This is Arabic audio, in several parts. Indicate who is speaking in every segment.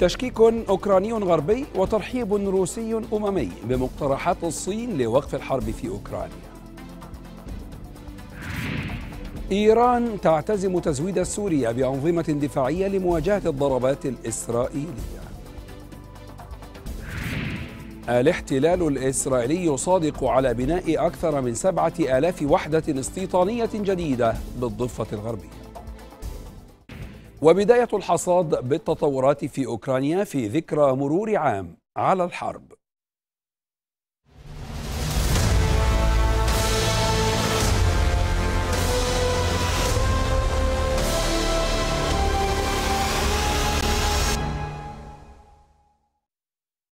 Speaker 1: تشكيك أوكراني غربي وترحيب روسي أممي بمقترحات الصين لوقف الحرب في أوكرانيا. إيران تعتزم تزويد سوريا بأنظمة دفاعية لمواجهة الضربات الإسرائيلية. الاحتلال الإسرائيلي يصادق على بناء أكثر من سبعة آلاف وحدة استيطانية جديدة بالضفة الغربية. وبداية الحصاد بالتطورات في أوكرانيا في ذكرى مرور عام على الحرب.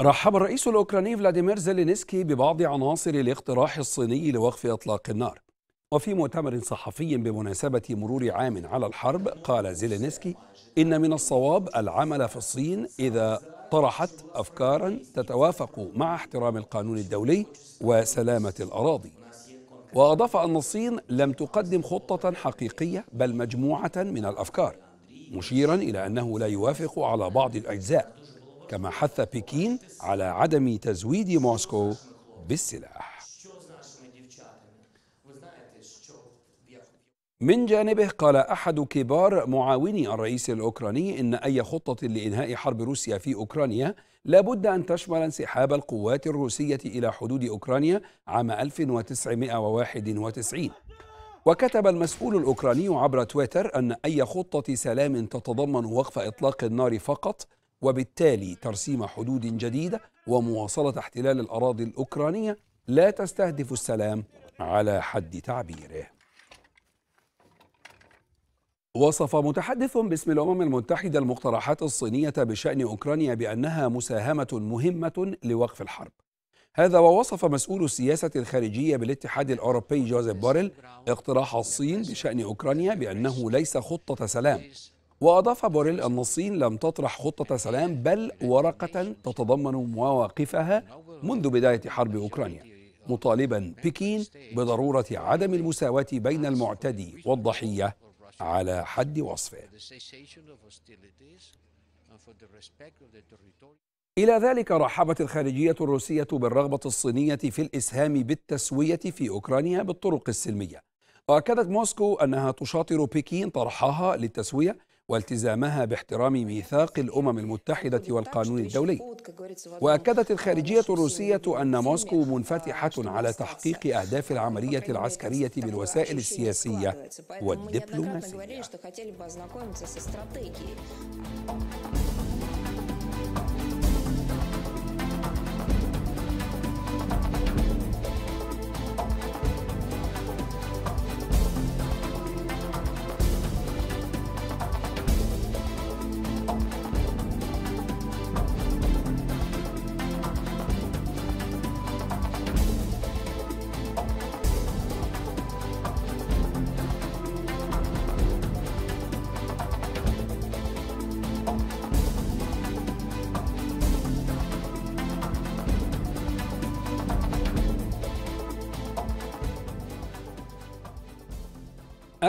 Speaker 1: رحب الرئيس الأوكراني فلاديمير زيلينسكي ببعض عناصر الاقتراح الصيني لوقف إطلاق النار. وفي مؤتمر صحفي بمناسبة مرور عام على الحرب قال زيلينسكي إن من الصواب العمل في الصين إذا طرحت أفكارا تتوافق مع احترام القانون الدولي وسلامة الأراضي وأضاف أن الصين لم تقدم خطة حقيقية بل مجموعة من الأفكار مشيرا إلى أنه لا يوافق على بعض الأجزاء كما حث بكين على عدم تزويد موسكو بالسلاح. من جانبه قال أحد كبار معاوني الرئيس الأوكراني إن أي خطة لإنهاء حرب روسيا في أوكرانيا لابد أن تشمل انسحاب القوات الروسية إلى حدود أوكرانيا عام 1991 وكتب المسؤول الأوكراني عبر تويتر أن أي خطة سلام تتضمن وقف إطلاق النار فقط وبالتالي ترسيم حدود جديدة ومواصلة احتلال الأراضي الأوكرانية لا تستهدف السلام على حد تعبيره. وصف متحدث باسم الأمم المتحدة المقترحات الصينية بشأن أوكرانيا بأنها مساهمة مهمة لوقف الحرب. هذا ووصف مسؤول السياسة الخارجية بالاتحاد الأوروبي جوزيف بوريل اقتراح الصين بشأن أوكرانيا بأنه ليس خطة سلام. وأضاف بوريل أن الصين لم تطرح خطة سلام بل ورقة تتضمن مواقفها منذ بداية حرب أوكرانيا مطالبا بكين بضرورة عدم المساواة بين المعتدي والضحية. على حد وصفه. إلى ذلك رحبت الخارجية الروسية بالرغبة الصينية في الإسهام بالتسوية في أوكرانيا بالطرق السلمية. وأكدت موسكو أنها تشاطر بكين طرحها للتسوية والتزامها باحترام ميثاق الأمم المتحدة والقانون الدولي. وأكدت الخارجية الروسية أن موسكو منفتحة على تحقيق أهداف العملية العسكرية بالوسائل السياسية والدبلوماسية.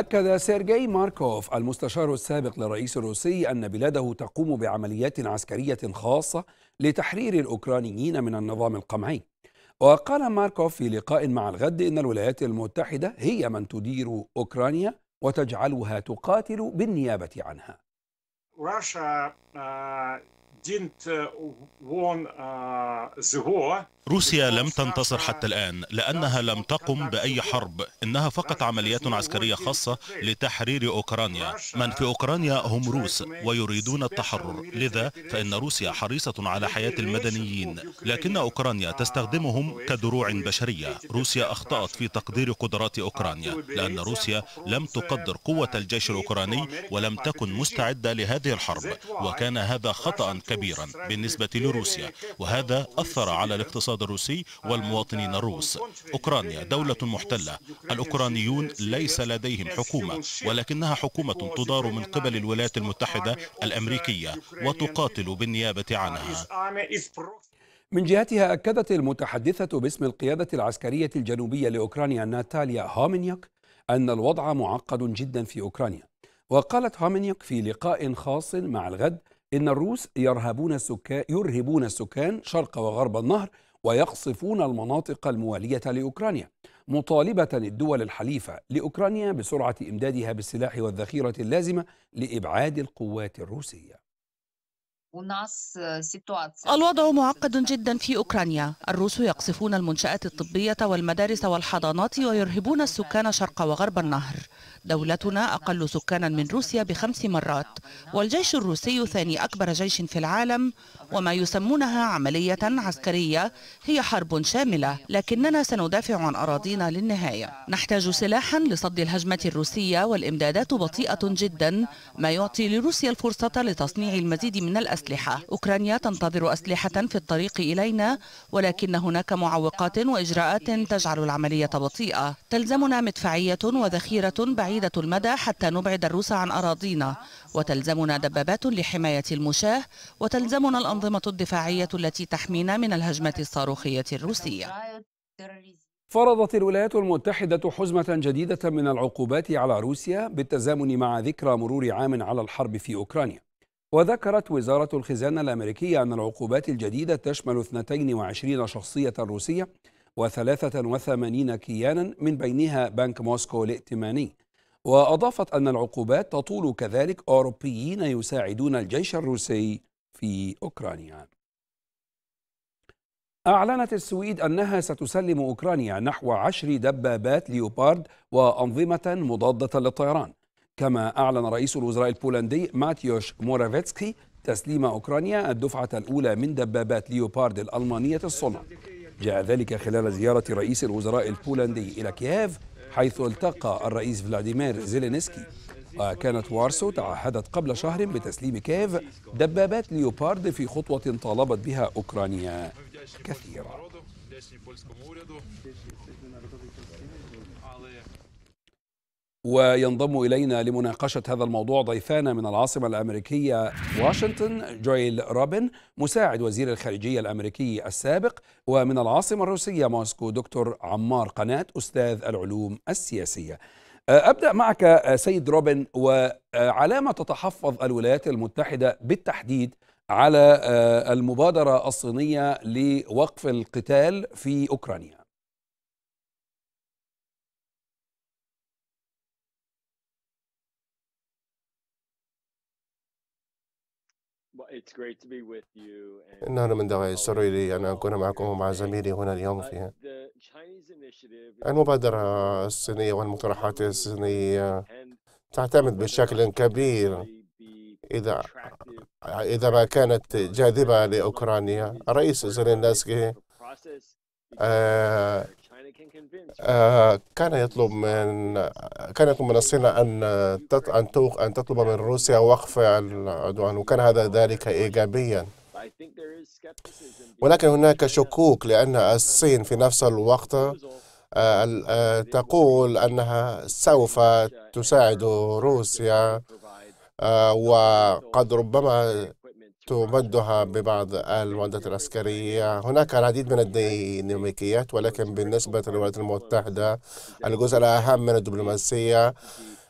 Speaker 1: أكد سيرجي ماركوف المستشار السابق للرئيس الروسي أن بلاده تقوم بعمليات عسكرية خاصة لتحرير الأوكرانيين من النظام القمعي. وقال ماركوف في لقاء مع الغد إن الولايات المتحدة هي من تدير أوكرانيا وتجعلها تقاتل بالنيابة عنها.
Speaker 2: Russia, uh, didn't won the war.
Speaker 3: روسيا لم تنتصر حتى الآن لأنها لم تقم بأي حرب. إنها فقط عمليات عسكرية خاصة لتحرير أوكرانيا. من في أوكرانيا هم روس ويريدون التحرر. لذا فإن روسيا حريصة على حياة المدنيين. لكن أوكرانيا تستخدمهم كدروع بشرية. روسيا أخطأت في تقدير قدرات أوكرانيا لأن روسيا لم تقدر قوة الجيش الأوكراني ولم تكن مستعدة لهذه الحرب. وكان هذا خطأ كبيرا بالنسبة لروسيا. وهذا أثر على الاقتصاد الروسي والمواطنين الروس. أوكرانيا دولة محتلة. الأوكرانيون ليس لديهم حكومة ولكنها حكومة تدار من قبل الولايات المتحدة الأمريكية وتقاتل بالنيابة عنها.
Speaker 1: من جهتها أكدت المتحدثة باسم القيادة العسكرية الجنوبية لأوكرانيا ناتاليا هومينيوك أن الوضع معقد جدا في أوكرانيا. وقالت هومينيوك في لقاء خاص مع الغد إن الروس يرهبون السكان يرهبون السكان شرق وغرب النهر ويقصفون المناطق الموالية لأوكرانيا مطالبة الدول الحليفة لأوكرانيا بسرعة إمدادها بالسلاح والذخيرة اللازمة لإبعاد القوات الروسية.
Speaker 4: الوضع معقد جدا في أوكرانيا. الروس يقصفون المنشآت الطبية والمدارس والحضانات ويرهبون السكان شرق وغرب النهر. دولتنا أقل سكانا من روسيا بخمس مرات. والجيش الروسي ثاني أكبر جيش في العالم. وما يسمونها عملية عسكرية هي حرب شاملة. لكننا سندافع عن أراضينا للنهاية. نحتاج سلاحا لصد الهجمة الروسية والإمدادات بطيئة جدا ما يعطي لروسيا الفرصة لتصنيع المزيد من الأسلحة. أوكرانيا تنتظر أسلحة في الطريق إلينا ولكن هناك معوقات وإجراءات تجعل العملية بطيئة. تلزمنا مدفعية وذخيرة بعيدة المدى حتى نبعد الروس عن أراضينا. وتلزمنا دبابات لحماية المشاة. وتلزمنا الأنظمة الدفاعية التي تحمينا من الهجمة الصاروخية الروسية.
Speaker 1: فرضت الولايات المتحدة حزمة جديدة من العقوبات على روسيا بالتزامن مع ذكرى مرور عام على الحرب في أوكرانيا. وذكرت وزارة الخزانة الأمريكية أن العقوبات الجديدة تشمل 22 شخصية روسية و83 كيانا من بينها بنك موسكو الائتماني. وأضافت أن العقوبات تطول كذلك أوروبيين يساعدون الجيش الروسي في أوكرانيا. أعلنت السويد أنها ستسلم أوكرانيا نحو عشر دبابات ليوبارد وأنظمة مضادة للطيران. كما أعلن رئيس الوزراء البولندي ماتيوش مورافيتسكي تسليم أوكرانيا الدفعة الأولى من دبابات ليوبارد الألمانية الصنع جاء ذلك خلال زيارة رئيس الوزراء البولندي إلى كييف حيث التقى الرئيس فلاديمير زيلينسكي. وكانت وارسو تعهدت قبل شهر بتسليم كييف دبابات ليوبارد في خطوة طالبت بها أوكرانيا كثيرا وينضم إلينا لمناقشة هذا الموضوع ضيفانا من العاصمة الأمريكية واشنطن جويل روبن مساعد وزير الخارجية الأمريكي السابق ومن العاصمة الروسية موسكو دكتور عمار قناة أستاذ العلوم السياسية. أبدأ معك سيد روبن وعلى ما تتحفظ الولايات المتحدة بالتحديد على المبادرة الصينية لوقف القتال في أوكرانيا.
Speaker 5: إنه من دواعي السر لي أن أكون معكم ومع زميلي هنا اليوم فيها المبادرة الصينية والمقترحات الصينية تعتمد بشكل كبير إذا إذا ما كانت جاذبة لأوكرانيا. الرئيس زيلينسكي آه كان يطلب من كان يطلب من الصين أن أن أن تطلب من روسيا وقف العدوان وكان هذا ذلك إيجابيا. ولكن هناك شكوك لأن الصين في نفس الوقت آه تقول أنها سوف تساعد روسيا آه وقد ربما تمدها ببعض المعدات العسكرية. هناك العديد من الديناميكيات ولكن بالنسبة للولايات المتحدة الجزء الأهم من الدبلوماسية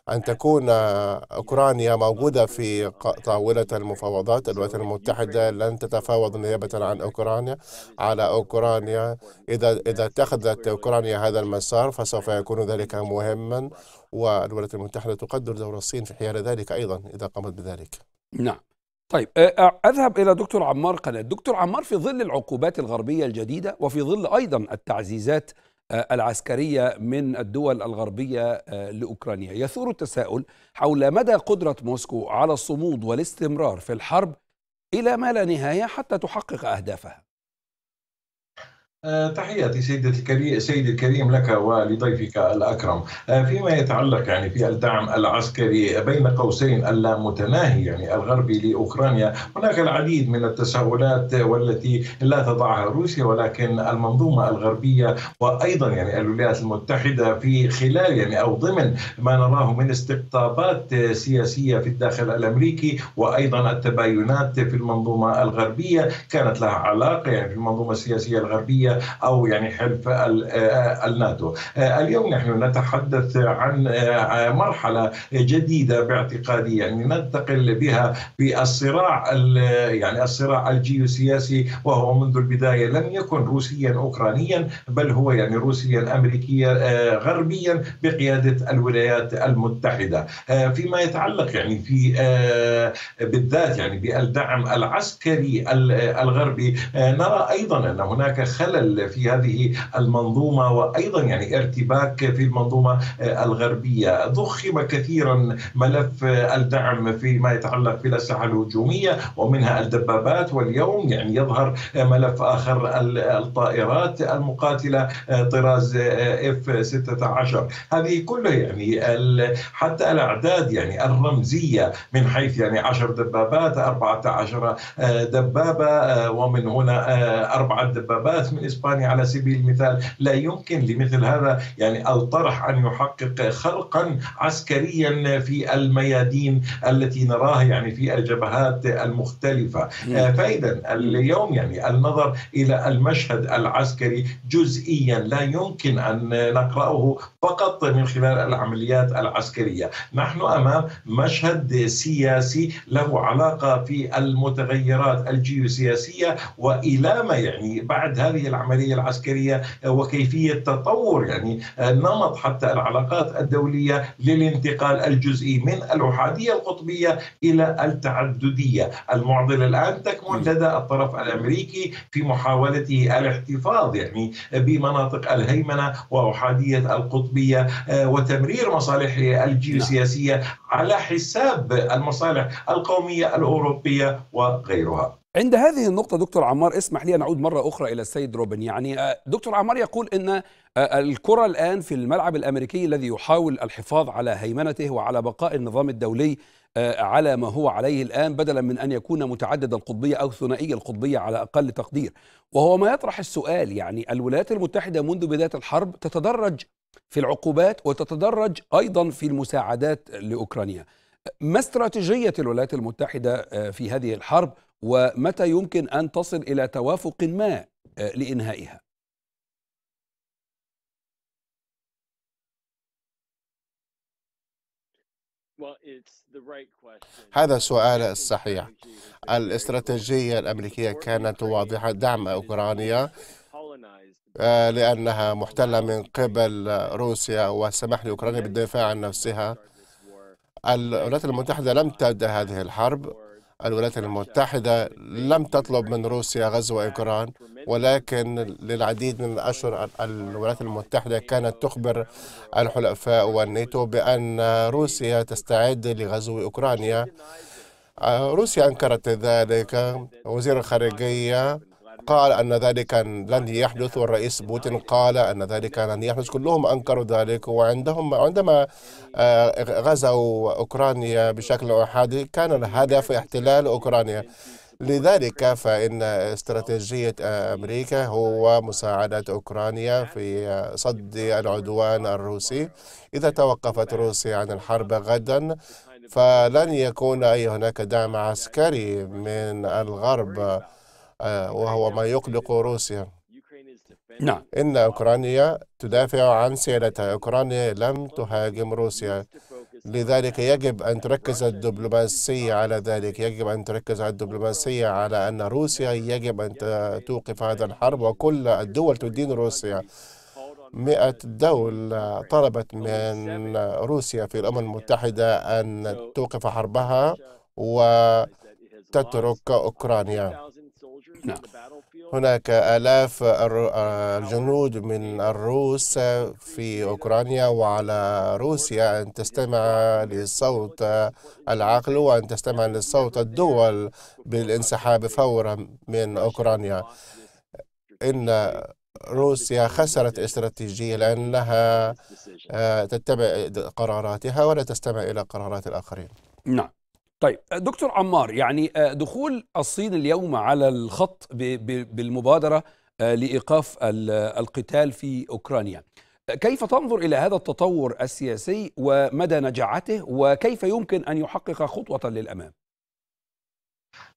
Speaker 5: أن تكون أوكرانيا موجودة في طاولة المفاوضات. الولايات المتحدة لن تتفاوض نيابة عن أوكرانيا على أوكرانيا. إذا إذا اتخذت أوكرانيا هذا المسار فسوف يكون ذلك مهما والولايات المتحدة تقدر دور الصين في حيال ذلك أيضا إذا قامت بذلك.
Speaker 1: نعم. طيب أذهب إلى دكتور عمار قناة. دكتور عمار في ظل العقوبات الغربية الجديدة وفي ظل أيضا التعزيزات العسكرية من الدول الغربية لأوكرانيا يثور التساؤل حول مدى قدرة موسكو على الصمود والاستمرار في الحرب إلى ما لا نهاية حتى تحقق أهدافها.
Speaker 6: تحياتي سيدتي الكريم سيدي الكريم لك ولضيفك الأكرم. فيما يتعلق يعني في الدعم العسكري بين قوسين اللامتناهي يعني الغربي لأوكرانيا هناك العديد من التساؤلات والتي لا تضعها روسيا ولكن المنظومة الغربية وأيضا يعني الولايات المتحدة في خلال يعني أو ضمن ما نراه من استقطابات سياسية في الداخل الأمريكي وأيضا التباينات في المنظومة الغربية كانت لها علاقة يعني في المنظومة السياسية الغربية أو يعني حلف الناتو. اليوم نحن نتحدث عن مرحلة جديدة باعتقادي يعني ننتقل بها في الصراع يعني الصراع الجيوسياسي وهو منذ البداية لم يكن روسيا اوكرانيا بل هو يعني روسيا امريكيا غربيا بقيادة الولايات المتحدة. فيما يتعلق يعني في بالذات يعني بالدعم العسكري الغربي نرى أيضا أن هناك خلل في هذه المنظومة وأيضا يعني ارتباك في المنظومة الغربية. ضخم كثيرا ملف الدعم فيما يتعلق بالأسلحة الهجومية ومنها الدبابات واليوم يعني يظهر ملف آخر الطائرات المقاتلة طراز إف 16 هذه كلها يعني حتى الأعداد يعني الرمزية من حيث يعني 10 دبابات 14 دبابة ومن هنا أربعة دبابات من اسبانيا على سبيل المثال. لا يمكن لمثل هذا يعني الطرح أن يحقق خلقا عسكريا في الميادين التي نراها يعني في الجبهات المختلفة. فاذا اليوم يعني النظر إلى المشهد العسكري جزئيا لا يمكن أن نقرأه فقط من خلال العمليات العسكرية. نحن أمام مشهد سياسي له علاقة في المتغيرات الجيوسياسية وإلى ما يعني بعد هذه العملية العسكرية وكيفية تطور يعني نمط حتى العلاقات الدولية للانتقال الجزئي من الأحادية القطبية إلى التعددية، المعضلة الآن تكمن لدى الطرف الأمريكي في محاولته الاحتفاظ يعني بمناطق الهيمنة وأحادية القطبية وتمرير مصالحه الجيوسياسية على حساب المصالح القومية الأوروبية وغيرها.
Speaker 1: عند هذه النقطة دكتور عمار اسمح لي أن أعود مرة أخرى إلى السيد روبن. يعني دكتور عمار يقول أن الكرة الآن في الملعب الأمريكي الذي يحاول الحفاظ على هيمنته وعلى بقاء النظام الدولي على ما هو عليه الآن بدلا من أن يكون متعدد القطبية أو ثنائي القطبية على أقل تقدير. وهو ما يطرح السؤال يعني الولايات المتحدة منذ بداية الحرب تتدرج في العقوبات وتتدرج أيضا في المساعدات لأوكرانيا. ما استراتيجية الولايات المتحدة في هذه الحرب؟ ومتى يمكن أن تصل إلى توافق ما لإنهائها؟
Speaker 5: هذا السؤال الصحيح الاستراتيجية الأمريكية كانت واضحة. دعم أوكرانيا لأنها محتلة من قبل روسيا والسماح لأوكرانيا بالدفاع عن نفسها. الولايات المتحدة لم تبدأ هذه الحرب. الولايات المتحدة لم تطلب من روسيا غزو أوكران ولكن للعديد من الأشهر الولايات المتحدة كانت تخبر الحلفاء والناتو بأن روسيا تستعد لغزو أوكرانيا. روسيا أنكرت ذلك. وزير الخارجية قال أن ذلك لن يحدث والرئيس بوتين قال أن ذلك لن يحدث. كلهم أنكروا ذلك وعندهم عندما غزوا أوكرانيا بشكل أحادي كان الهدف احتلال أوكرانيا. لذلك فإن استراتيجية أمريكا هو مساعدة أوكرانيا في صد العدوان الروسي. إذا توقفت روسيا عن الحرب غدا فلن يكون أي هناك دعم عسكري من الغرب. وهو ما يقلق روسيا.
Speaker 1: نعم.
Speaker 5: إن أوكرانيا تدافع عن سيادتها. أوكرانيا لم تهاجم روسيا. لذلك يجب أن تركز الدبلوماسية على ذلك. يجب أن تركز على الدبلوماسية على أن روسيا يجب أن توقف هذا الحرب. وكل الدول تدين روسيا. مئة دولة طلبت من روسيا في الأمم المتحدة أن توقف حربها وتترك أوكرانيا.
Speaker 1: نعم.
Speaker 5: هناك آلاف الجنود من الروس في أوكرانيا وعلى روسيا أن تستمع لصوت العقل وأن تستمع لصوت الدول بالانسحاب فورا من أوكرانيا. إن روسيا خسرت استراتيجية لأنها تتبع قراراتها ولا تستمع إلى قرارات الآخرين؟
Speaker 1: نعم. طيب دكتور عمار يعني دخول الصين اليوم على الخط بالمبادرة لإيقاف القتال في أوكرانيا كيف تنظر إلى هذا التطور السياسي ومدى نجاعته وكيف يمكن أن يحقق خطوة للأمام؟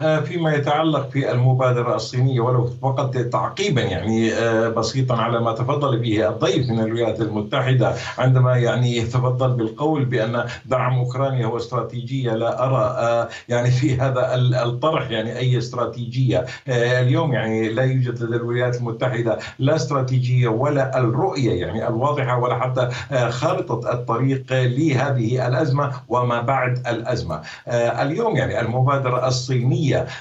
Speaker 6: آه، فيما يتعلق في المبادرة الصينية ولو فقط تعقيبا يعني آه، بسيطا على ما تفضل به الضيف من الولايات المتحدة عندما يعني يتفضل بالقول بأن دعم أوكرانيا هو استراتيجية لا أرى آه، يعني في هذا الطرح يعني أي استراتيجية. اليوم يعني لا يوجد لدى الولايات المتحدة لا استراتيجية ولا الرؤية يعني الواضحة ولا حتى خارطة الطريق لهذه الأزمة وما بعد الأزمة. اليوم يعني المبادرة الصينية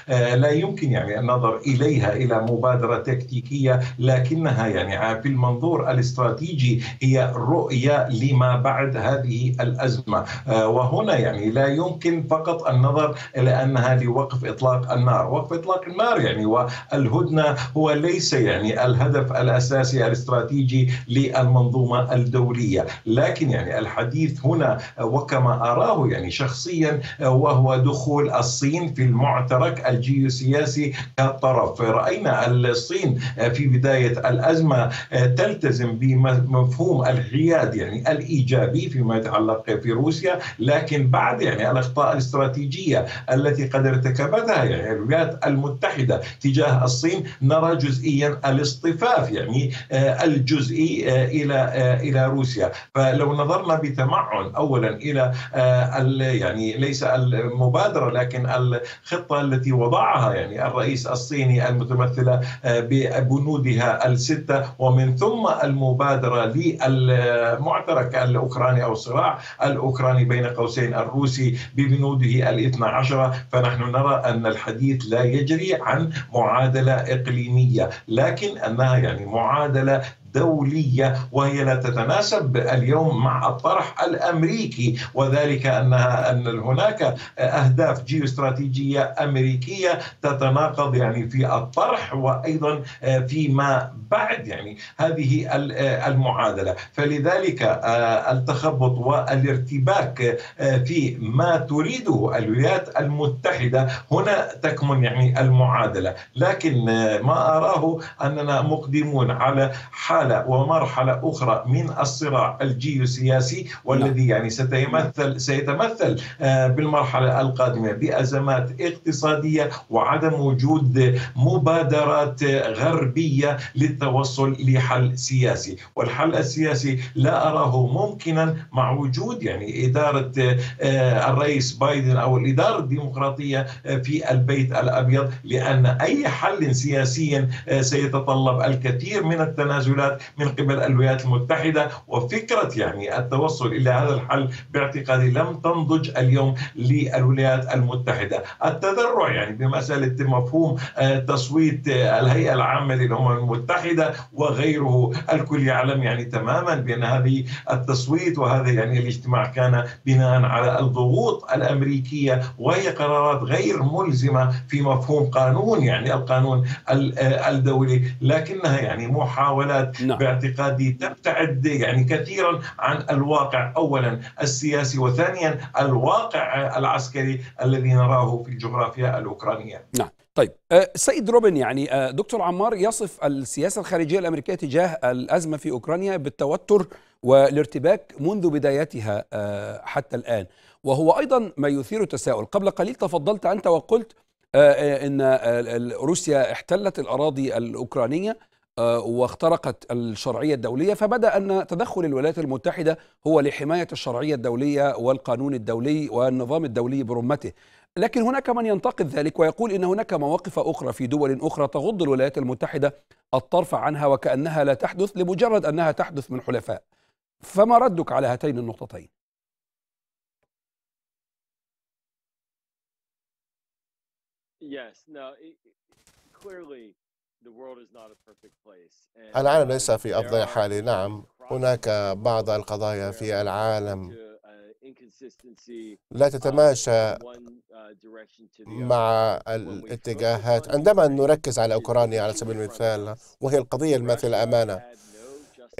Speaker 6: آه، لا يمكن يعني النظر إليها إلى مبادرة تكتيكية لكنها يعني في المنظور الاستراتيجي هي رؤية لما بعد هذه الأزمة. آه، وهنا يعني لا يمكن فقط النظر إلى أنها لوقف إطلاق النار. وقف إطلاق النار يعني والهدنة هو ليس يعني الهدف الأساسي الاستراتيجي للمنظومة الدولية. لكن يعني الحديث هنا وكما أراه يعني شخصيا وهو دخول الصين في المعترف ترك الجيوسياسي كطرف رأينا الصين في بداية الأزمة تلتزم بمفهوم الحياد يعني الإيجابي فيما يتعلق في روسيا لكن بعد يعني الأخطاء الاستراتيجية التي قد ارتكبتها يعني الولايات المتحدة تجاه الصين نرى جزئيا الاصطفاف يعني الجزئي إلى إلى روسيا. فلو نظرنا بتمعن أولا إلى يعني ليس المبادرة لكن الخطة التي وضعها يعني الرئيس الصيني المتمثلة آه، ببنودها الستة ومن ثم المبادرة للمعترك الأوكراني أو الصراع الأوكراني بين قوسين الروسي ببنوده الاثنى عشر. فنحن نرى أن الحديث لا يجري عن معادلة إقليمية لكن أنها يعني معادلة دولية وهي لا تتناسب اليوم مع الطرح الأمريكي. وذلك أنها أن هناك أهداف جيوستراتيجية أمريكية تتناقض يعني في الطرح وأيضا فيما بعد يعني هذه المعادلة. فلذلك التخبط والارتباك في ما تريده الولايات المتحدة هنا تكمن يعني المعادلة. لكن ما أراه أننا مقدمون على حال حالة ومرحلة أخرى من الصراع الجيوسياسي والذي نعم. يعني سيتمثل سيتمثل آه، بالمرحلة القادمة بأزمات اقتصادية وعدم وجود مبادرات غربية للتوصل لحل سياسي والحل السياسي لا أراه ممكنا مع وجود يعني إدارة آه، الرئيس بايدن أو الإدارة الديمقراطية آه، في البيت الأبيض لأن أي حل سياسي سيتطلب الكثير من التنازلات الولايات من قبل الولايات المتحدة وفكرة يعني التوصل إلى هذا الحل باعتقادي لم تنضج اليوم للولايات المتحدة. التذرع يعني بمسألة مفهوم آه، تصويت آه، الهيئة العامة للأمم المتحدة وغيره. الكل يعلم يعني تماما بأن هذه التصويت وهذا يعني الاجتماع كان بناء على الضغوط الأمريكية وهي قرارات غير ملزمة في مفهوم قانون يعني القانون آه، الدولي لكنها يعني محاولات نعم. باعتقادي تبتعد يعني كثيرا عن الواقع اولا السياسي وثانيا الواقع العسكري الذي نراه في الجغرافيا الأوكرانية.
Speaker 1: نعم. طيب آه، روبن يعني آه، دكتور عمار يصف السياسة الخارجية الأمريكية تجاه الأزمة في أوكرانيا بالتوتر والارتباك منذ بدايتها آه، حتى الآن وهو أيضا ما يثير التساؤل قبل قليل تفضلت أنت وقلت أن روسيا احتلت الأراضي الأوكرانية واخترقت الشرعية الدولية فبدأ أن تدخل الولايات المتحدة هو لحماية الشرعية الدولية والقانون الدولي والنظام الدولي برمته. لكن هناك من ينتقد ذلك ويقول إن هناك مواقف أخرى في دول أخرى تغض الولايات المتحدة الطرف عنها وكأنها لا تحدث لمجرد أنها تحدث من حلفاء. فما ردك على هاتين النقطتين؟
Speaker 5: Yes, no, clearly العالم ليس في أفضل حال. نعم. هناك بعض القضايا في العالم. لا تتماشى مع الاتجاهات. عندما نركز على أوكرانيا على سبيل المثال وهي القضية الماثلة أمانة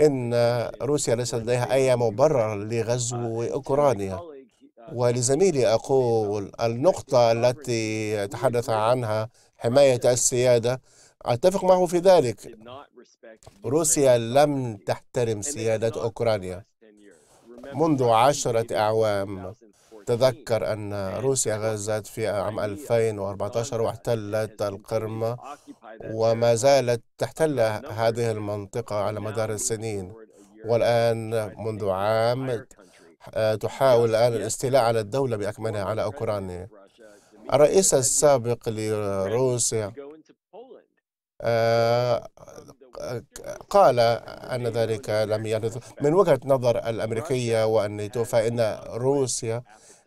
Speaker 5: إن روسيا ليس لديها أي مبرر لغزو أوكرانيا. ولزميلي أقول النقطة التي تحدث عنها حماية السيادة. أتفق معه في ذلك. روسيا لم تحترم سيادة أوكرانيا. منذ عشرة أعوام تذكر أن روسيا غزت في عام 2014 واحتلت القرم وما زالت تحتل هذه المنطقة على مدار السنين. والآن منذ عام تحاول الآن الاستيلاء على الدولة بأكملها على أوكرانيا. الرئيس السابق لروسيا آه، قال أن ذلك لم يحدث من وجهة نظر الأمريكية والناتو فإن روسيا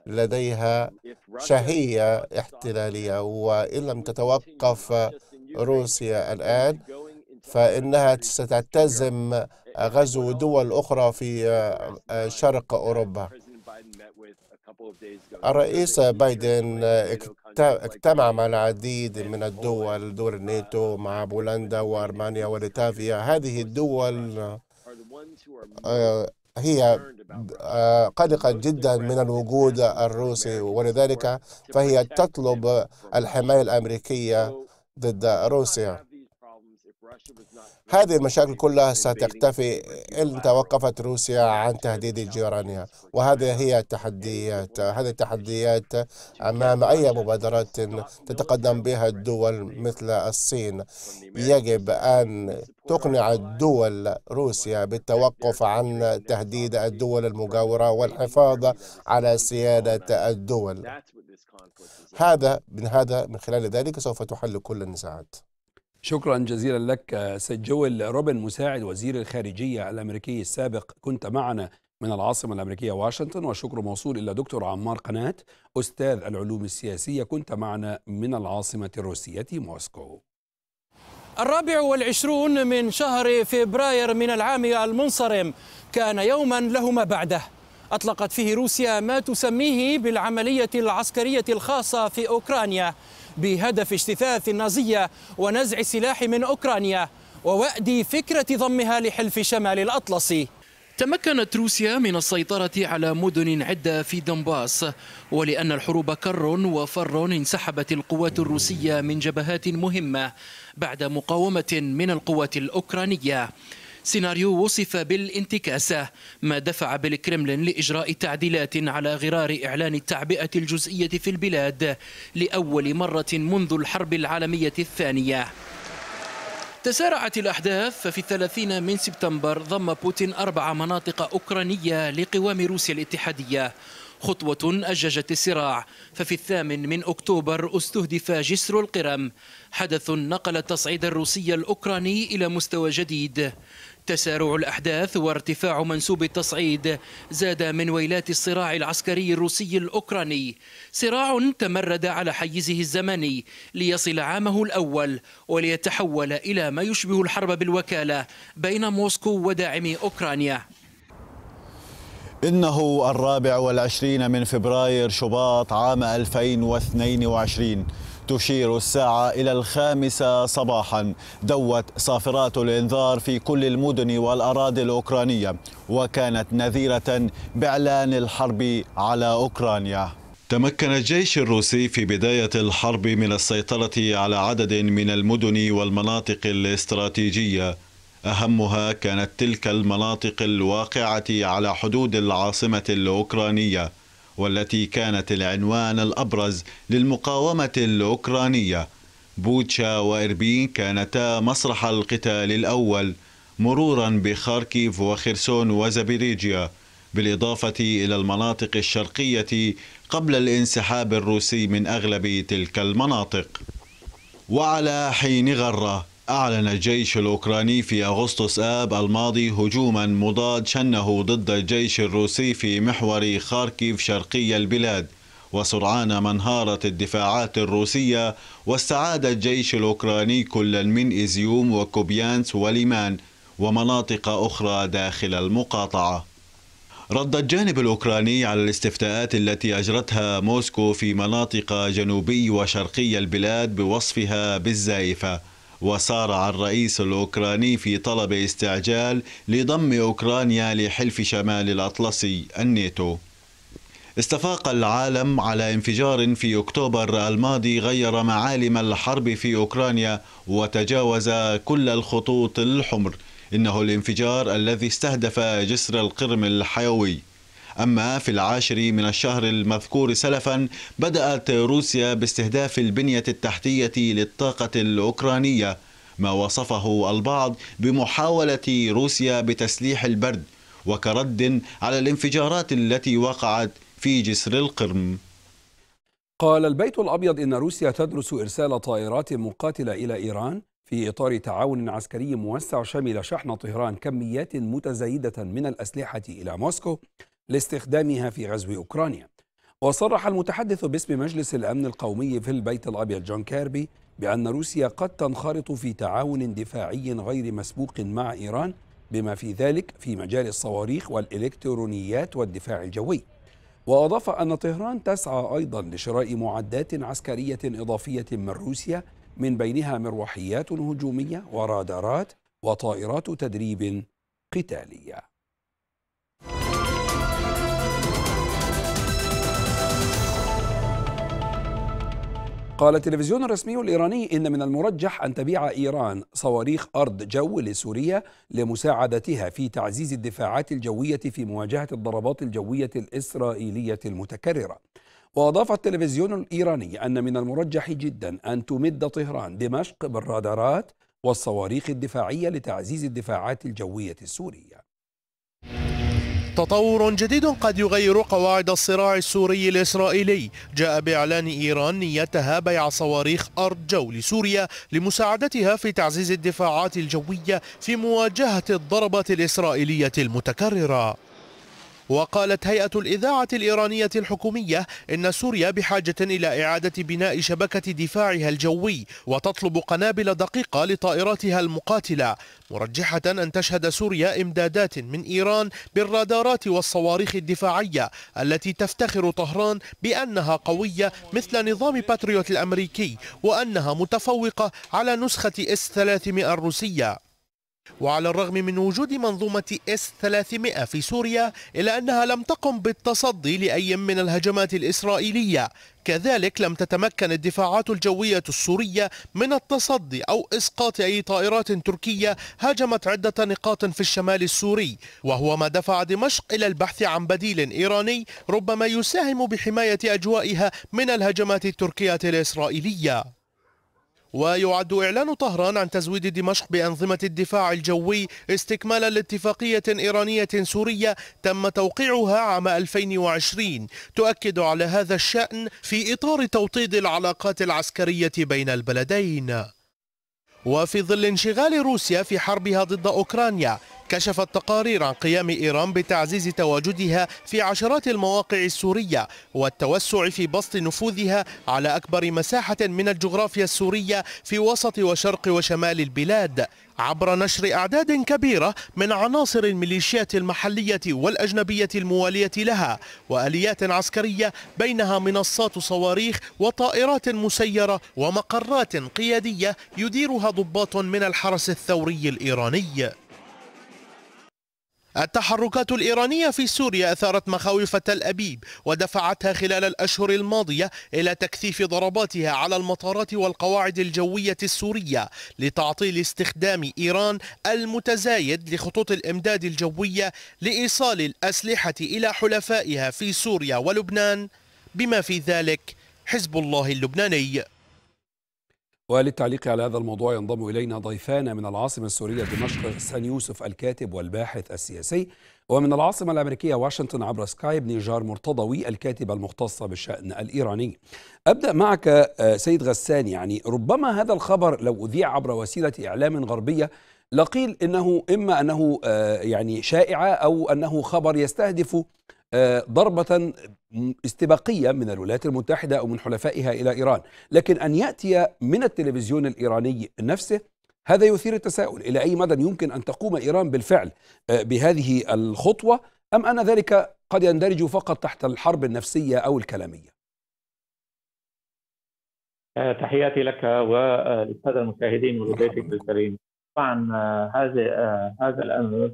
Speaker 5: لديها شهية احتلالية وإن لم تتوقف روسيا الآن فإنها ستلتزم غزو دول أخرى في شرق أوروبا. الرئيس بايدن اجتمع مع العديد من الدول دول الناتو مع بولندا وأرمانيا وليتافيا. هذه الدول آه، هي آه، قلقة جدا من الوجود الروسي ولذلك فهي تطلب الحماية الأمريكية ضد روسيا. هذه المشاكل كلها ستختفي إن توقفت روسيا عن تهديد جيرانها. وهذه هي التحديات هذه التحديات أمام أي مبادرات تتقدم بها الدول مثل الصين. يجب أن تقنع الدول روسيا بالتوقف عن تهديد الدول المجاورة والحفاظ على سيادة الدول. هذا من هذا من خلال ذلك سوف تحل كل النزاعات.
Speaker 1: شكرا جزيلا لك سيد جويل. روبن مساعد وزير الخارجية الأمريكي السابق كنت معنا من العاصمة الأمريكية واشنطن وشكر موصول إلى دكتور عمار قناة أستاذ العلوم السياسية. كنت معنا من العاصمة الروسية موسكو.
Speaker 7: الرابع والعشرون من شهر فبراير من العام المنصرم كان يوما له ما بعده. أطلقت فيه روسيا ما تسميه بالعملية العسكرية الخاصة في أوكرانيا. بهدف اجتثاث النازية ونزع السلاح من أوكرانيا ووأد فكرة ضمها لحلف شمال الأطلسي تمكنت روسيا من السيطرة على مدن عدة في دنباس ولأن الحروب كر وفر انسحبت القوات الروسية من جبهات مهمة بعد مقاومة من القوات الأوكرانية. سيناريو وصف بالانتكاسة ما دفع بالكرملين لإجراء تعديلات على غرار إعلان التعبئة الجزئية في البلاد لأول مرة منذ الحرب العالمية الثانية. تسارعت الأحداث ففي الثلاثين من سبتمبر ضم بوتين أربع مناطق أوكرانية لقوام روسيا الاتحادية. خطوة أججت الصراع ففي الثامن من أكتوبر استهدف جسر القرم. حدث نقل التصعيد الروسي الأوكراني إلى مستوى جديد. تسارع الأحداث وارتفاع منسوب التصعيد زاد من ويلات الصراع العسكري الروسي الأوكراني. صراع تمرد على حيزه الزمني ليصل عامه الأول وليتحول إلى ما يشبه الحرب بالوكالة بين موسكو وداعمي أوكرانيا.
Speaker 8: إنه الرابع والعشرين من فبراير شباط عام 2022 تشير الساعة إلى الخامسة صباحا. دوت صافرات الإنذار في كل المدن والأراضي الأوكرانية وكانت نذيرة بإعلان الحرب على أوكرانيا.
Speaker 9: تمكن الجيش الروسي في بداية الحرب من السيطرة على عدد من المدن والمناطق الاستراتيجية. أهمها كانت تلك المناطق الواقعة على حدود العاصمة الأوكرانية. والتي كانت العنوان الأبرز للمقاومة الأوكرانية. بوتشا وإربين كانتا مسرح القتال الأول مرورا بخاركيف وخرسون وزابيريجيا بالإضافة إلى المناطق الشرقية قبل الانسحاب الروسي من أغلب تلك المناطق. وعلى حين غرة أعلن الجيش الأوكراني في أغسطس آب الماضي هجوما مضاد شنه ضد الجيش الروسي في محور خاركيف شرقي البلاد وسرعان ما انهارت الدفاعات الروسية واستعاد الجيش الأوكراني كلا من إزيوم وكوبيانس وليمان ومناطق أخرى داخل المقاطعة. رد الجانب الأوكراني على الاستفتاءات التي أجرتها موسكو في مناطق جنوبي وشرقي البلاد بوصفها بالزائفة. وسارع الرئيس الأوكراني في طلب استعجال لضم أوكرانيا لحلف شمال الأطلسي الناتو. استفاق العالم على انفجار في أكتوبر الماضي غير معالم الحرب في أوكرانيا وتجاوز كل الخطوط الحمر. إنه الانفجار الذي استهدف جسر القرم الحيوي.
Speaker 8: أما في العاشر من الشهر المذكور سلفا بدأت روسيا باستهداف البنية التحتية للطاقة الأوكرانية ما وصفه البعض بمحاولة روسيا بتسليح البرد وكرد على الانفجارات التي وقعت في جسر القرم.
Speaker 1: قال البيت الأبيض إن روسيا تدرس إرسال طائرات مقاتلة إلى إيران في إطار تعاون عسكري موسع شمل شحن طهران كميات متزايدة من الأسلحة إلى موسكو. لاستخدامها في غزو أوكرانيا. وصرح المتحدث باسم مجلس الأمن القومي في البيت الأبيض جون كيربي بأن روسيا قد تنخرط في تعاون دفاعي غير مسبوق مع إيران بما في ذلك في مجال الصواريخ والإلكترونيات والدفاع الجوي. وأضاف أن طهران تسعى أيضا لشراء معدات عسكرية إضافية من روسيا من بينها مروحيات هجومية ورادارات وطائرات تدريب قتالية. قال التلفزيون الرسمي الإيراني إن من المرجح أن تبيع إيران صواريخ أرض جو لسوريا لمساعدتها في تعزيز الدفاعات الجوية في مواجهة الضربات الجوية الإسرائيلية المتكررة. وأضاف التلفزيون الإيراني أن من المرجح جدا أن تمد طهران دمشق بالرادارات والصواريخ الدفاعية لتعزيز الدفاعات الجوية السورية.
Speaker 10: تطور جديد قد يغير قواعد الصراع السوري الإسرائيلي. جاء بإعلان إيران نيتها بيع صواريخ أرض جو لسوريا لمساعدتها في تعزيز الدفاعات الجوية في مواجهة الضربات الإسرائيلية المتكررة. وقالت هيئة الإذاعة الإيرانية الحكومية إن سوريا بحاجة إلى إعادة بناء شبكة دفاعها الجوي وتطلب قنابل دقيقة لطائراتها المقاتلة مرجحة أن تشهد سوريا إمدادات من إيران بالرادارات والصواريخ الدفاعية التي تفتخر طهران بأنها قوية مثل نظام باتريوت الأمريكي وأنها متفوقة على نسخة إس 300 الروسية. وعلى الرغم من وجود منظومة إس 300 في سوريا إلا أنها لم تقم بالتصدي لأي من الهجمات الإسرائيلية. كذلك لم تتمكن الدفاعات الجوية السورية من التصدي أو إسقاط أي طائرات تركية هاجمت عدة نقاط في الشمال السوري. وهو ما دفع دمشق إلى البحث عن بديل إيراني ربما يساهم بحماية أجوائها من الهجمات التركية الإسرائيلية. ويعد إعلان طهران عن تزويد دمشق بأنظمة الدفاع الجوي استكمالا لاتفاقية إيرانية سورية تم توقيعها عام 2020 تؤكد على هذا الشأن في إطار توطيد العلاقات العسكرية بين البلدين. وفي ظل انشغال روسيا في حربها ضد أوكرانيا كشفت تقارير عن قيام إيران بتعزيز تواجدها في عشرات المواقع السورية والتوسع في بسط نفوذها على أكبر مساحة من الجغرافيا السورية في وسط وشرق وشمال البلاد. عبر نشر أعداد كبيرة من عناصر الميليشيات المحلية والأجنبية الموالية لها وآليات عسكرية بينها منصات صواريخ وطائرات مسيرة ومقرات قيادية يديرها ضباط من الحرس الثوري الإيراني. التحركات الإيرانية في سوريا أثارت مخاوف تل أبيب ودفعتها خلال الأشهر الماضية إلى تكثيف ضرباتها على المطارات والقواعد الجوية السورية لتعطيل استخدام إيران المتزايد لخطوط الإمداد الجوية لإيصال الأسلحة إلى حلفائها في سوريا ولبنان. بما في ذلك حزب الله اللبناني.
Speaker 1: وللتعليق على هذا الموضوع ينضم إلينا ضيفان من العاصمة السورية دمشق إحسان يوسف الكاتب والباحث السياسي. ومن العاصمة الأمريكية واشنطن عبر سكايب نيجار مرتضوي الكاتبة المختصة بالشأن الإيراني. أبدأ معك سيد غسان. يعني ربما هذا الخبر لو أذيع عبر وسيلة إعلام غربية لقيل إنه إما أنه يعني شائعة أو أنه خبر يستهدف ضربة استباقية من الولايات المتحدة أو من حلفائها إلى إيران. لكن أن يأتي من التلفزيون الإيراني نفسه هذا يثير التساؤل. إلى أي مدى يمكن أن تقوم إيران بالفعل بهذه الخطوة أم أن ذلك قد يندرج فقط تحت الحرب النفسية أو الكلامية؟
Speaker 11: تحياتي لك وللسادة المشاهدين ولضيفك الكريم. طبعا هذا هذا الأمر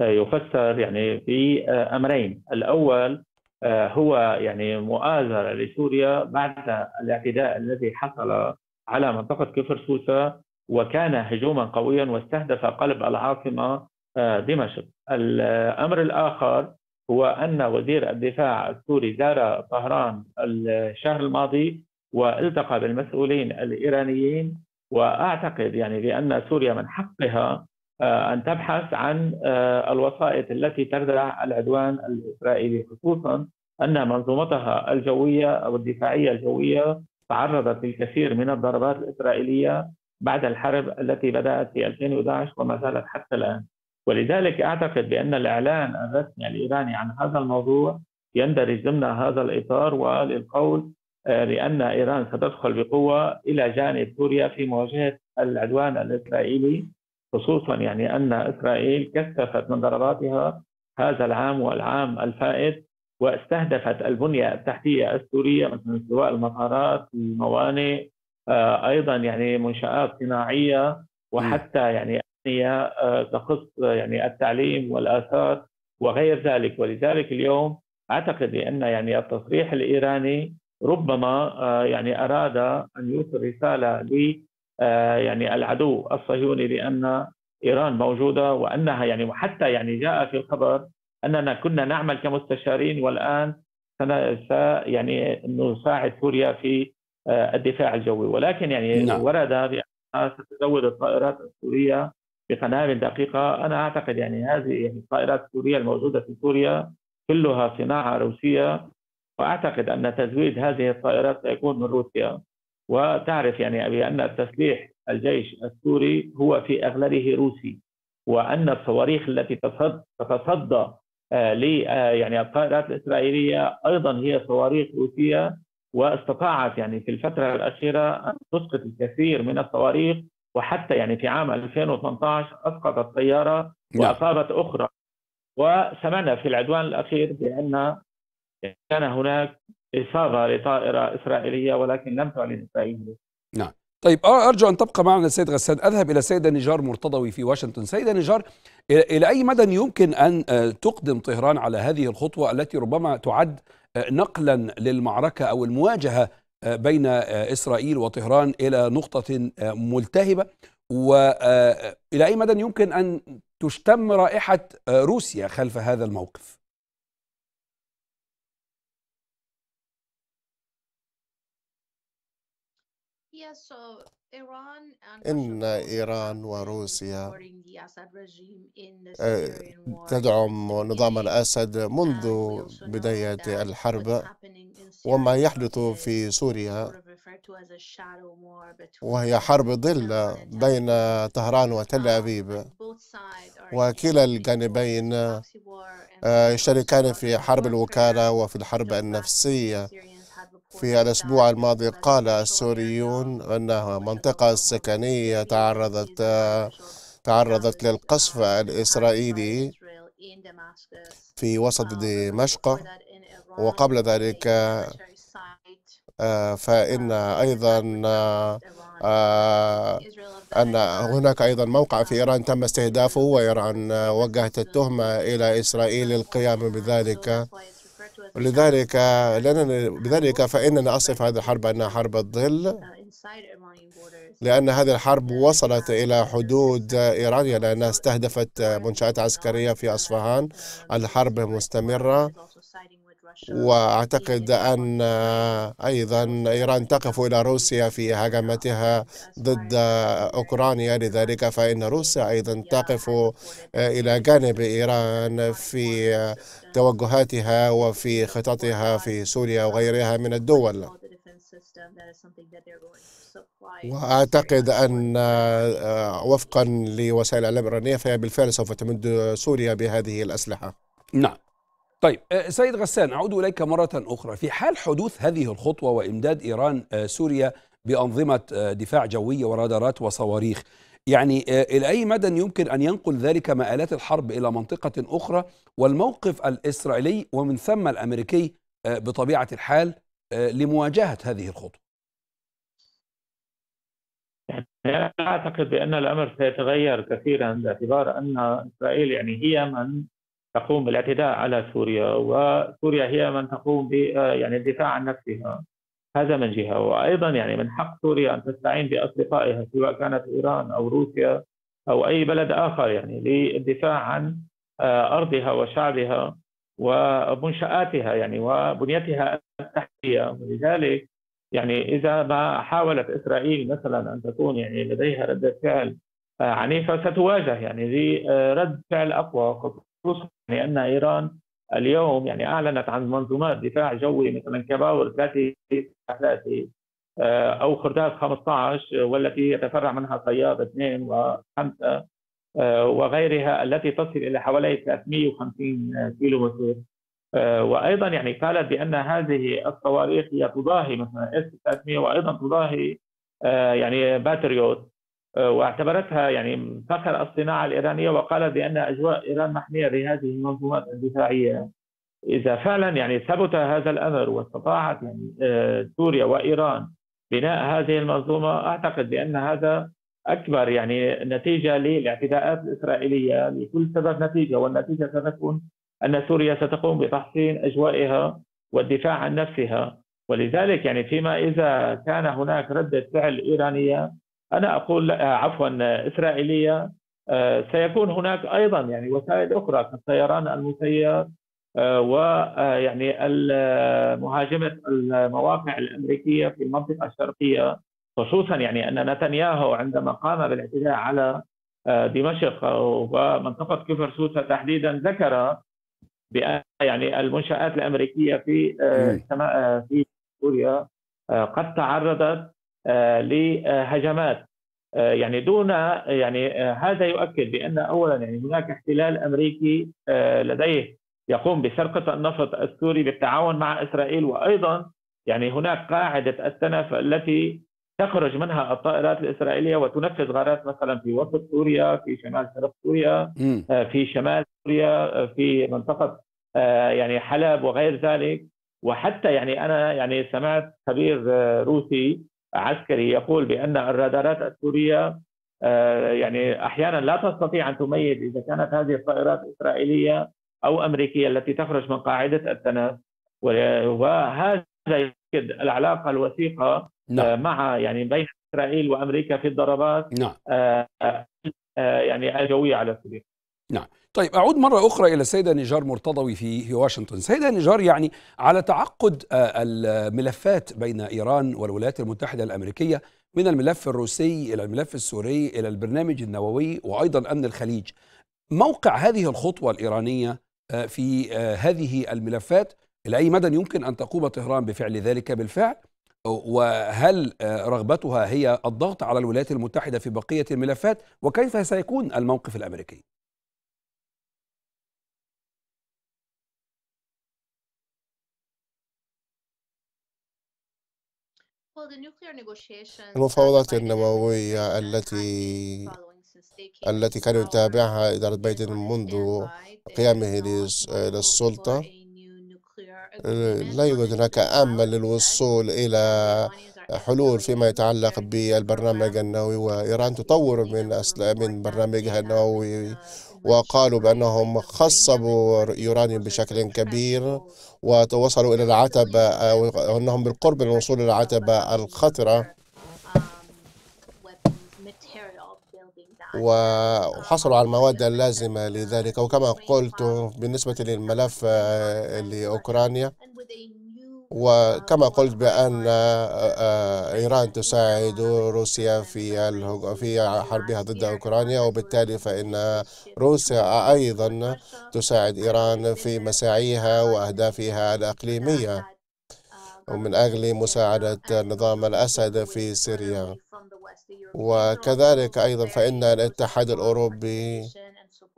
Speaker 11: يفسر يعني في أمرين، الأول هو يعني مؤازرة لسوريا بعد الاعتداء الذي حصل على منطقة كفر سوسة وكان هجوما قويا واستهدف قلب العاصمة دمشق. الأمر الآخر هو أن وزير الدفاع السوري زار طهران الشهر الماضي والتقى بالمسؤولين الإيرانيين وأعتقد يعني بأن سوريا من حقها آه، أن تبحث عن آه، الوسائط التي تردع العدوان الإسرائيلي خصوصا أن منظومتها الجوية أو الدفاعية الجوية تعرضت للكثير من الضربات الإسرائيلية بعد الحرب التي بدأت في 2011 وما زالت حتى الآن. ولذلك أعتقد بأن الإعلان الرسمي الإيراني عن هذا الموضوع يندرج ضمن هذا الإطار وللقول آه، بأن إيران ستدخل بقوة إلى جانب سوريا في مواجهة العدوان الإسرائيلي خصوصا يعني أن إسرائيل كثفت من ضرباتها هذا العام والعام الفائت واستهدفت البنية التحتية السورية مثلا سواء المطارات، الموانئ، آه، أيضا يعني منشآت صناعية وحتى يعني ابنيه آه، تخص يعني التعليم والآثار وغير ذلك. ولذلك اليوم أعتقد بأن يعني التصريح الإيراني ربما آه، يعني أراد أن يوصل رسالة ل يعني العدو الصهيوني بان إيران موجودة وأنها يعني وحتى يعني جاء في الخبر أننا كنا نعمل كمستشارين والآن يعني نساعد سوريا في آه، الدفاع الجوي. ولكن يعني نعم. ورد بانها ستزود الطائرات السورية بقنابل دقيقة. أنا أعتقد يعني هذه يعني الطائرات السورية الموجودة في سوريا كلها صناعة روسية وأعتقد أن تزويد هذه الطائرات سيكون من روسيا. وتعرف يعني بأن التسليح الجيش السوري هو في أغلبه روسي وأن الصواريخ التي تتصدى آه، ل آه، يعني الطائرات الإسرائيلية أيضا هي صواريخ روسية واستطاعت يعني في الفترة الأخيرة أن تسقط الكثير من الصواريخ وحتى يعني في عام 2018 أسقطت طياره نعم. وأصابت أخرى وسمعنا في العدوان الأخير كان هناك إصابة لطائرة إسرائيلية ولكن لم تعلن إسرائيل.
Speaker 1: نعم. طيب أرجو أن تبقى معنا السيد غسان. أذهب إلى السيده نجار مرتضوي في واشنطن. سيده نجار إلى أي مدى يمكن أن تقدم طهران على هذه الخطوة التي ربما تعد نقلا للمعركة أو المواجهة بين إسرائيل وطهران إلى نقطة ملتهبة؟ والى أي مدى يمكن أن تشتم رائحة روسيا خلف هذا الموقف؟
Speaker 5: إن إيران وروسيا. آه، تدعم نظام الأسد منذ بداية الحرب وما يحدث في سوريا. وهي حرب ظل بين طهران وتل أبيب. وكلا الجانبين آه، يشتركان في حرب الوكالة وفي الحرب النفسية. في الأسبوع الماضي قال السوريون أنها منطقة سكنية تعرضت تعرضت للقصف الإسرائيلي في وسط دمشق. وقبل ذلك آه، فإن أيضا آه، أن هناك أيضا موقع في إيران تم استهدافه وإيران وجهت التهمة إلى إسرائيل للقيام بذلك. لذلك لأننا بذلك فإننا أصف هذه الحرب أنها حرب الظل. لأن هذه الحرب وصلت إلى حدود إيران لأنها استهدفت منشآت عسكرية في أصفهان. الحرب مستمرة. واعتقد أن أيضا إيران تقف إلى روسيا في هجمتها ضد أوكرانيا لذلك فإن روسيا أيضا تقف إلى جانب إيران في توجهاتها وفي خططها في سوريا وغيرها من الدول. وأعتقد أن وفقا لوسائل الإعلام الإيرانية فهي بالفعل سوف تمد سوريا بهذه الأسلحة.
Speaker 1: نعم. طيب سيد غسان أعود إليك مرة أخرى. في حال حدوث هذه الخطوة وإمداد إيران سوريا بأنظمة دفاع جوية ورادارات وصواريخ يعني إلى أي مدى يمكن أن ينقل ذلك مآلات الحرب إلى منطقة أخرى؟ والموقف الإسرائيلي ومن ثم الأمريكي بطبيعة الحال لمواجهة هذه الخطوة.
Speaker 11: يعني أعتقد بأن الأمر سيتغير كثيرا باعتبار أن إسرائيل يعني هي من تقوم بالاعتداء على سوريا وسوريا هي من تقوم ب يعني الدفاع عن نفسها. هذا من جهة. وأيضا يعني من حق سوريا أن تستعين بأصدقائها سواء كانت إيران أو روسيا أو أي بلد آخر يعني للدفاع عن أرضها وشعبها ومنشآتها يعني وبنيتها التحتية. ولذلك يعني إذا ما حاولت إسرائيل مثلا أن تكون يعني لديها ردة فعل عنيفة ستواجه يعني برد فعل أقوى. خصوصا لأن إيران اليوم يعني أعلنت عن منظومات دفاع جوي مثلا كباور 3 3 أو خرداد 15 والتي يتفرع منها صياد 2 و5 وغيرها التي تصل إلى حوالي 350 كيلو متر. وأيضا يعني قالت بأن هذه الصواريخ هي تضاهي مثلا إس 300 وأيضا تضاهي يعني باتريوت. واعتبرتها يعني فخر الصناعة الإيرانية وقالت بأن أجواء إيران محمية بهذه المنظومات الدفاعيه إذا فعلا يعني ثبت هذا الأمر واستطاعت يعني سوريا وإيران بناء هذه المنظومة أعتقد بأن هذا أكبر يعني نتيجة للاعتداءات الإسرائيلية. لكل سبب نتيجة والنتيجة ستكون أن سوريا ستقوم بتحصين أجوائها والدفاع عن نفسها. ولذلك يعني فيما إذا كان هناك ردة فعل إيرانية أنا أقول عفوا إسرائيلية سيكون هناك أيضا يعني وسائل أخرى كالطيران المسير ويعني مهاجمه المواقع الأمريكية في المنطقة الشرقية خصوصا يعني أن نتنياهو عندما قام بالاعتداء على دمشق ومنطقة كفر سوسه تحديدا ذكر بأن يعني المنشآت الأمريكية في في سوريا قد تعرضت لهجمات. يعني دون يعني هذا يؤكد بأن اولا يعني هناك احتلال أمريكي لديه يقوم بسرقة النفط السوري بالتعاون مع إسرائيل وأيضا يعني هناك قاعدة التنف التي تخرج منها الطائرات الإسرائيلية وتنفذ غارات مثلا في وسط سوريا في شمال شرق سوريا في شمال سوريا في منطقة يعني حلب وغير ذلك. وحتى يعني أنا يعني سمعت خبير روسي عسكري يقول بأن الرادارات السورية يعني أحيانا لا تستطيع أن تميز إذا كانت هذه الطائرات إسرائيلية أو أمريكية التي تخرج من قاعدة التنف وهذا يؤكد العلاقة الوثيقة نعم. مع يعني بين إسرائيل وأمريكا في الضربات
Speaker 1: نعم.
Speaker 11: يعني الجوية على سوريا
Speaker 1: نعم. طيب أعود مرة أخرى إلى السيدة نجار مرتضوي في واشنطن. سيدة نجار يعني على تعقد الملفات بين إيران والولايات المتحدة الأمريكية من الملف الروسي إلى الملف السوري إلى البرنامج النووي وأيضا أمن الخليج. موقع هذه الخطوة الإيرانية في هذه الملفات إلى أي مدى يمكن أن تقوم طهران بفعل ذلك بالفعل؟ وهل رغبتها هي الضغط على الولايات المتحدة في بقية الملفات؟ وكيف سيكون الموقف الأمريكي؟
Speaker 5: المفاوضات النووية التي التي كان يتابعها إدارة بايدن منذ قيامه للسلطة لا يوجد هناك أمل للوصول إلى حلول فيما يتعلق بالبرنامج النووي وإيران تطور من من برنامجها النووي وقالوا بأنهم خصبوا يورانيوم بشكل كبير وتوصلوا إلى العتبة أو أنهم بالقرب من الوصول إلى العتبة الخطرة. وحصلوا على المواد اللازمة لذلك. وكما قلت بالنسبة للملف لأوكرانيا وكما قلت بأن إيران تساعد روسيا في في حربها ضد أوكرانيا وبالتالي فإن روسيا أيضا تساعد إيران في مساعيها وأهدافها الإقليمية. ومن أجل مساعدة نظام الأسد في سوريا وكذلك أيضا فإن الاتحاد الأوروبي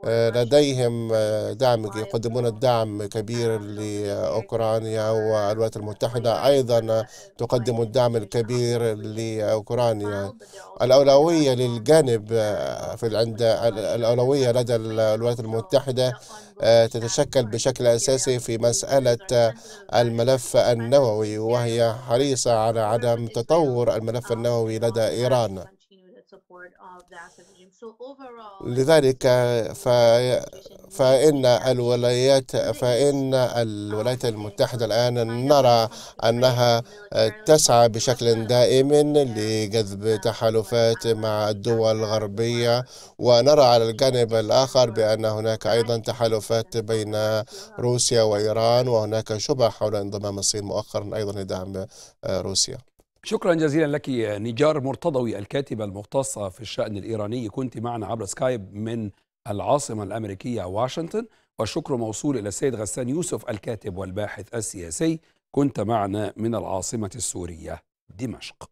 Speaker 5: لديهم دعم يقدمون الدعم كبير لأوكرانيا والولايات المتحدة. أيضا تقدم الدعم الكبير لأوكرانيا. الأولوية للجانب في عند الأولوية لدى الولايات المتحدة تتشكل بشكل أساسي في مسألة الملف النووي وهي حريصة على عدم تطور الملف النووي لدى إيران. لذلك ف... فإن الولايات فإن الولايات المتحدة الآن نرى أنها تسعى بشكل دائم لجذب تحالفات مع الدول الغربية ونرى على الجانب الآخر بأن هناك أيضا تحالفات بين روسيا وإيران وهناك شبه حول انضمام الصين مؤخرا أيضا لدعم روسيا.
Speaker 1: شكرا جزيلا لك نجار مرتضوي الكاتبة المختصة في الشأن الإيراني. كنت معنا عبر سكايب من العاصمة الأمريكية واشنطن. والشكر موصول إلى السيد غسان يوسف الكاتب والباحث السياسي. كنت معنا من العاصمة السورية دمشق.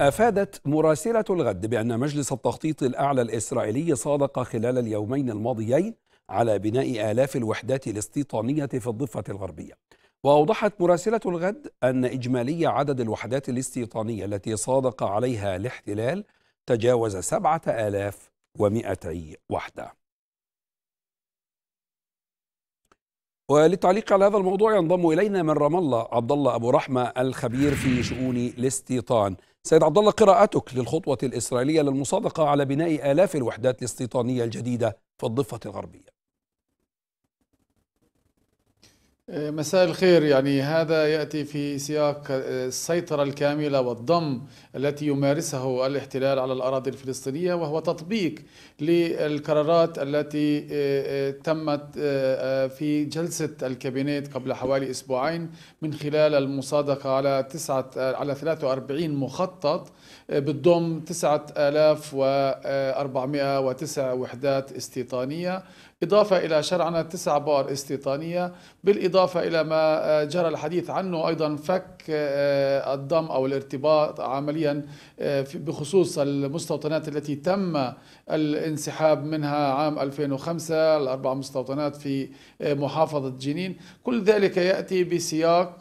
Speaker 1: أفادت مراسلة الغد بأن مجلس التخطيط الأعلى الإسرائيلي صادق خلال اليومين الماضيين على بناء آلاف الوحدات الاستيطانية في الضفة الغربية. وأوضحت مراسلة الغد أن إجمالي عدد الوحدات الاستيطانية التي صادق عليها الاحتلال تجاوز سبعة آلاف ومئتي وحدة. وللتعليق على هذا الموضوع ينضم إلينا من رام الله عبد الله أبو رحمة الخبير في شؤون الاستيطان. سيد عبد الله قراءتك للخطوة الإسرائيلية للمصادقة على بناء آلاف الوحدات الاستيطانية الجديدة في الضفة الغربية.
Speaker 12: مساء الخير. يعني هذا يأتي في سياق السيطرة الكاملة والضم التي يمارسه الاحتلال على الأراضي الفلسطينية وهو تطبيق للقرارات التي تمت في جلسة الكابينت قبل حوالي أسبوعين من خلال المصادقة على تسعة على 43 مخطط بتضم 9409 وحدات استيطانية. إضافة إلى شرعنا تسع بار استيطانية بالإضافة إلى ما جرى الحديث عنه أيضا فك الضم أو الارتباط عمليا بخصوص المستوطنات التي تم الانسحاب منها عام 2005 الأربع مستوطنات في محافظة جنين. كل ذلك يأتي بسياق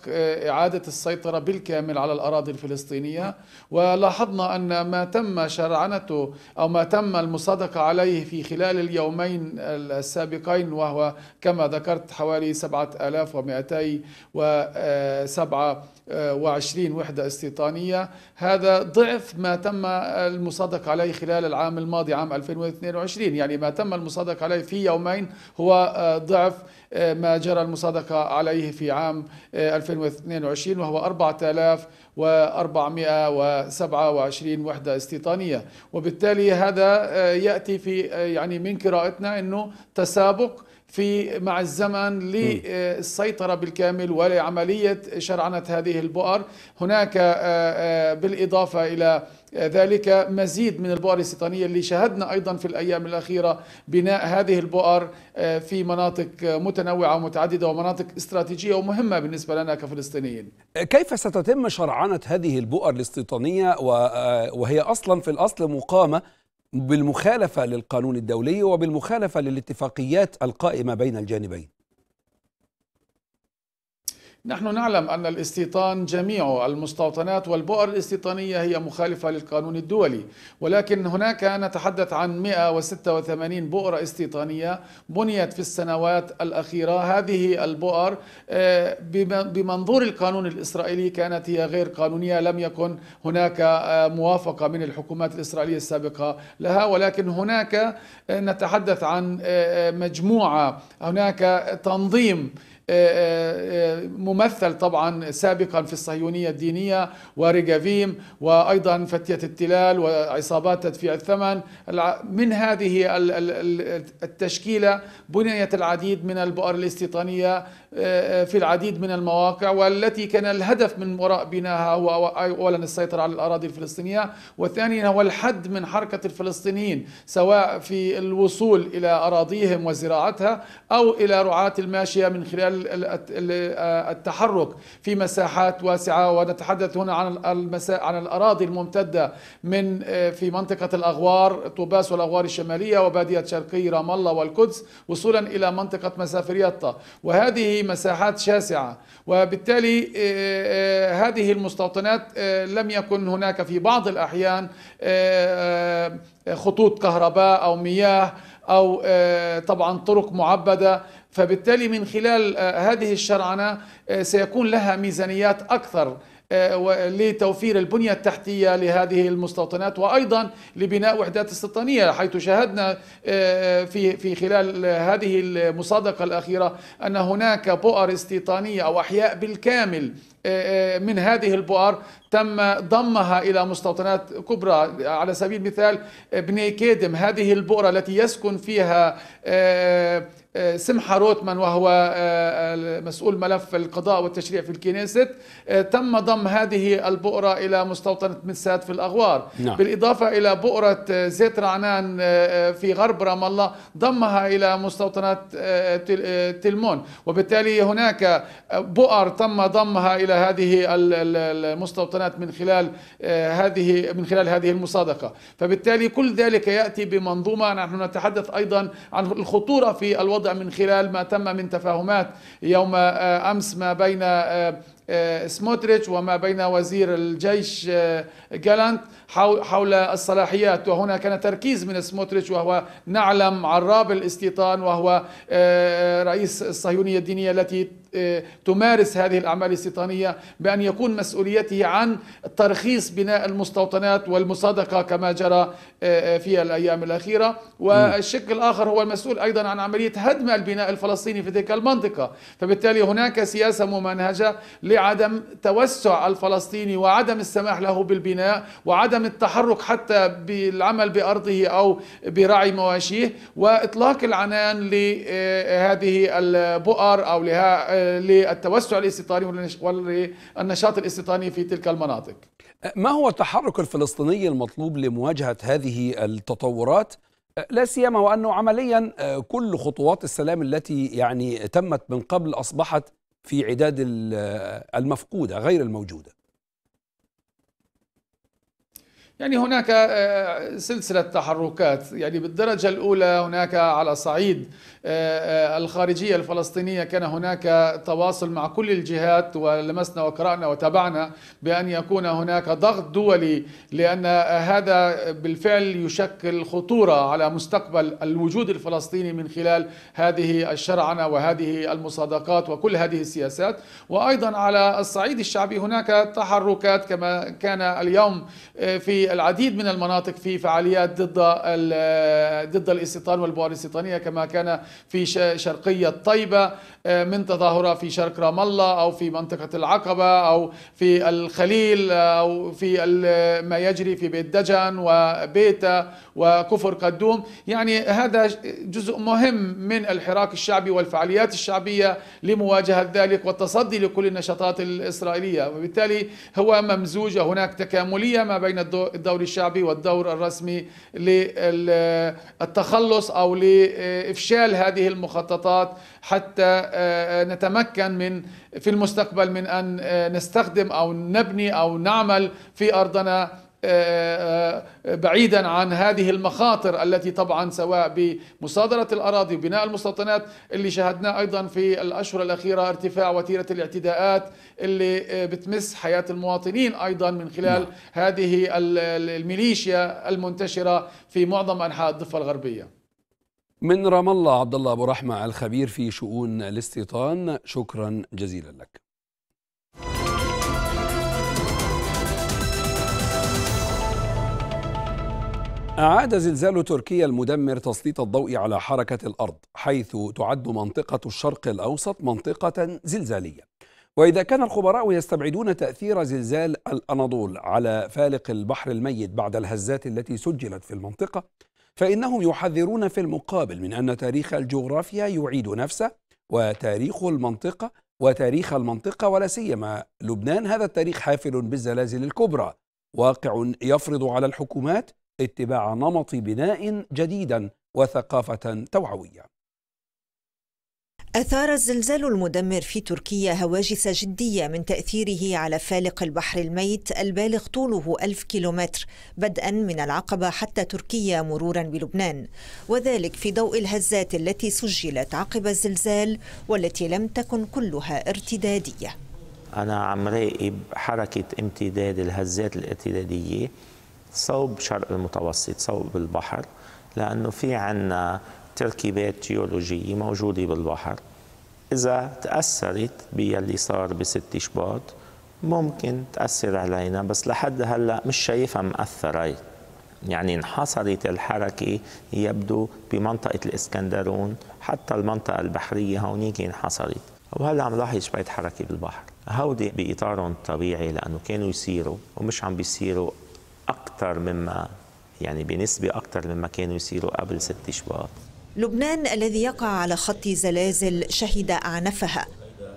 Speaker 12: إعادة السيطرة بالكامل على الأراضي الفلسطينية. ولاحظنا أن ما تم شرعنته أو ما تم المصادقة عليه في خلال اليومين السابقين وهو كما ذكرت حوالي 7227 وحدة استيطانية. هذا ضعف ما تم المصادقة عليه خلال العام الماضي عام 2022 يعني ما تم المصادقة عليه في يومين هو ضعف ما جرى المصادقة عليه في عام 2022 وهو 4427 وحدة استيطانية. وبالتالي هذا يأتي في يعني من قراءتنا أنه تسابق في مع الزمن للسيطرة بالكامل ولعملية شرعنة هذه البؤر. هناك بالإضافة إلى ذلك مزيد من البؤر الاستيطانية اللي شاهدنا أيضا في الأيام الأخيرة بناء هذه البؤر في مناطق متنوعة ومتعددة ومناطق استراتيجية ومهمة بالنسبة لنا كفلسطينيين.
Speaker 1: كيف ستتم شرعنة هذه البؤر الاستيطانية وهي أصلا في الأصل مقامة بالمخالفة للقانون الدولي وبالمخالفة للاتفاقيات القائمة بين الجانبين.
Speaker 12: نحن نعلم أن الاستيطان جميع المستوطنات والبؤر الاستيطانية هي مخالفة للقانون الدولي ولكن هناك نتحدث عن 186 بؤرة استيطانية بنيت في السنوات الأخيرة. هذه البؤر بمنظور القانون الإسرائيلي كانت هي غير قانونية لم يكن هناك موافقة من الحكومات الإسرائيلية السابقة لها ولكن هناك نتحدث عن مجموعة هناك تنظيم ممثل طبعا سابقا في الصهيونية الدينية وريجافيم وأيضا فتية التلال وعصابات تدفيع الثمن. من هذه التشكيلة بنيت العديد من البؤر الاستيطانية في العديد من المواقع والتي كان الهدف من وراء بنائها هو أولا السيطرة على الأراضي الفلسطينية والثانيا هو الحد من حركة الفلسطينيين سواء في الوصول إلى أراضيهم وزراعتها أو إلى رعاة الماشية من خلال التحرك في مساحات واسعة ونتحدث هنا عن عن الأراضي الممتدة من في منطقة الأغوار طوباس والأغوار الشمالية وبادية شرقي رام الله والقدس وصولا إلى منطقة مسافر يطا. وهذه مساحات شاسعة وبالتالي هذه المستوطنات لم يكن هناك في بعض الأحيان خطوط كهرباء أو مياه أو طبعا طرق معبدة. فبالتالي من خلال هذه الشرعنة سيكون لها ميزانيات أكثر لتوفير البنية التحتية لهذه المستوطنات وأيضا لبناء وحدات استيطانية حيث شاهدنا في في خلال هذه المصادقة الأخيرة أن هناك بؤر استيطانية أو أحياء بالكامل من هذه البؤر تم ضمها إلى مستوطنات كبرى. على سبيل المثال بني كيدم هذه البؤرة التي يسكن فيها سمحة روتمان وهو مسؤول ملف القضاء والتشريع في الكنيست تم ضم هذه البؤرة إلى مستوطنة مسات في الأغوار. نعم. بالإضافة إلى بؤرة زيت رعنان في غرب رام الله ضمها إلى مستوطنات تلمون. وبالتالي هناك بؤر تم ضمها إلى هذه المستوطنات. من خلال هذه من خلال هذه المصادقة. فبالتالي كل ذلك يأتي بمنظومة. نحن نتحدث أيضا عن الخطورة في الوضع من خلال ما تم من تفاهمات يوم أمس ما بين سموتريتش وما بين وزير الجيش جالانت. حول الصلاحيات وهنا كان تركيز من سموتريتش وهو نعلم عراب الاستيطان وهو رئيس الصهيونية الدينية التي تمارس هذه الأعمال الاستيطانية بأن يكون مسؤوليته عن ترخيص بناء المستوطنات والمصادقة كما جرى في الأيام الأخيرة. والشق الآخر هو المسؤول أيضا عن عملية هدم البناء الفلسطيني في تلك المنطقة. فبالتالي هناك سياسة ممنهجة لعدم توسع الفلسطيني وعدم السماح له بالبناء وعدم التحرك حتى بالعمل بأرضه أو برعي مواشيه وإطلاق العنان لهذه البؤر أو للتوسع الاستيطاني والنشاط الاستيطاني في تلك المناطق.
Speaker 1: ما هو التحرك الفلسطيني المطلوب لمواجهة هذه التطورات؟ لا سيما وأنه عمليا كل خطوات السلام التي يعني تمت من قبل أصبحت في عداد المفقودة غير الموجودة.
Speaker 12: يعني هناك سلسلة تحركات. يعني بالدرجة الأولى هناك على صعيد الخارجية الفلسطينية كان هناك تواصل مع كل الجهات ولمسنا وقرأنا وتابعنا بأن يكون هناك ضغط دولي لأن هذا بالفعل يشكل خطورة على مستقبل الوجود الفلسطيني من خلال هذه الشرعنة وهذه المصادقات وكل هذه السياسات. وأيضا على الصعيد الشعبي هناك تحركات كما كان اليوم في العديد من المناطق في فعاليات ضد ضد الاستيطان والبؤر الاستيطانية كما كان في شرقية طيبة من تظاهرة في شرق رام الله أو في منطقة العقبة أو في الخليل أو في ما يجري في بيت دجن وبيتا وكفر قدوم. يعني هذا جزء مهم من الحراك الشعبي والفعاليات الشعبية لمواجهة ذلك والتصدي لكل النشاطات الإسرائيلية. وبالتالي هو ممزوج هناك تكاملية ما بين الدور الشعبي والدور الرسمي للتخلص أو لإفشال هذه المخططات حتى نتمكن من في المستقبل من أن نستخدم أو نبني أو نعمل في أرضنا بعيدا عن هذه المخاطر التي طبعا سواء بمصادرة الأراضي وبناء المستوطنات اللي شاهدناه أيضا في الأشهر الأخيرة ارتفاع وتيرة الاعتداءات اللي بتمس حياة المواطنين أيضا من خلال نعم. هذه الميليشيا المنتشرة في معظم أنحاء الضفة الغربية
Speaker 1: من رام الله عبد الله أبو رحمة الخبير في شؤون الاستيطان شكرا جزيلا لك. أعاد زلزال تركيا المدمر تسليط الضوء على حركة الأرض حيث تعد منطقة الشرق الأوسط منطقة زلزالية وإذا كان الخبراء يستبعدون تأثير زلزال الأناضول على فالق البحر الميت بعد الهزات التي سجلت في المنطقة فإنهم يحذرون في المقابل من أن تاريخ الجغرافيا يعيد نفسه وتاريخ المنطقة وتاريخ المنطقة ولا سيما لبنان. هذا التاريخ حافل بالزلازل الكبرى. واقع يفرض على الحكومات اتباع نمط بناء جديدا وثقافة توعوية.
Speaker 13: أثار الزلزال المدمر في تركيا هواجس جدية من تأثيره على فالق البحر الميت البالغ طوله ألف كيلومتر بدءا من العقبة حتى تركيا مرورا بلبنان. وذلك في ضوء الهزات التي سجلت عقب الزلزال والتي لم تكن كلها ارتدادية.
Speaker 14: أنا عم راقب حركة امتداد الهزات الارتدادية صوب شرق المتوسط صوب البحر لأنه في عنا تركيبات جيولوجية موجودة بالبحر. إذا تأثرت باللي صار بست شباط ممكن تأثر علينا بس لحد هلأ مش شايفها مأثرة. يعني انحصرت الحركة يبدو بمنطقة الإسكندرون حتى المنطقة البحرية هونيك انحصرت. وهلأ عم لاحظ شوية حركة بالبحر. هودي بإطارهم الطبيعي لأنه كانوا يصيروا ومش عم بيصيروا أكثر مما يعني بنسبة أكثر مما كانوا يصيروا قبل ست شباط
Speaker 13: لبنان الذي يقع على خط زلازل شهد أعنفها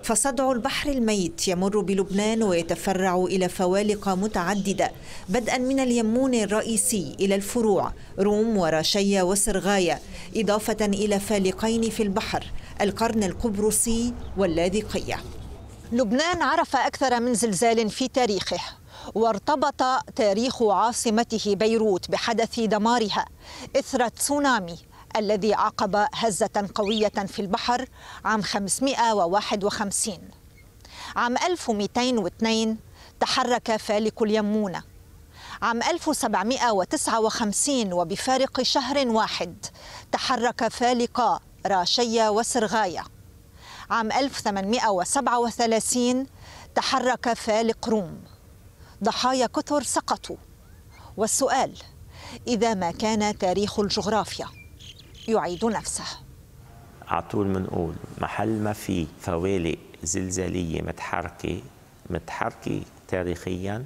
Speaker 13: فصدع البحر الميت يمر بلبنان ويتفرع إلى فوالق متعددة بدءا من اليمون الرئيسي إلى الفروع روم وراشيه وسرغايه إضافة إلى فالقين في البحر القرن القبرصي واللاذقية. لبنان عرف أكثر من زلزال في تاريخه وارتبط تاريخ عاصمته بيروت بحدث دمارها إثر تسونامي. الذي عقب هزة قوية في البحر عام 551 عام 1202 تحرك فالك اليمونة عام 1759 وبفارق شهر واحد تحرك فالقا راشية وسرغاية. عام 1837 تحرك فالق روم. ضحايا كثر سقطوا. والسؤال إذا ما كان تاريخ الجغرافيا؟ يعيد نفسه.
Speaker 14: على طول بنقول محل ما في فوالق زلزالية متحركة متحركة تاريخيا